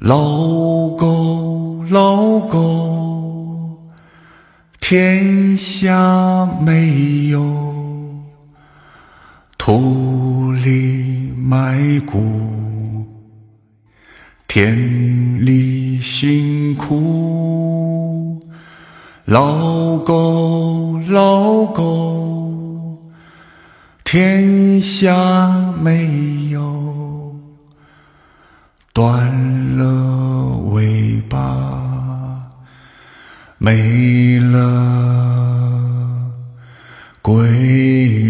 老狗，老狗，天下没有土里埋骨，田里辛苦。老狗，老狗，天下没有断了尾巴没了归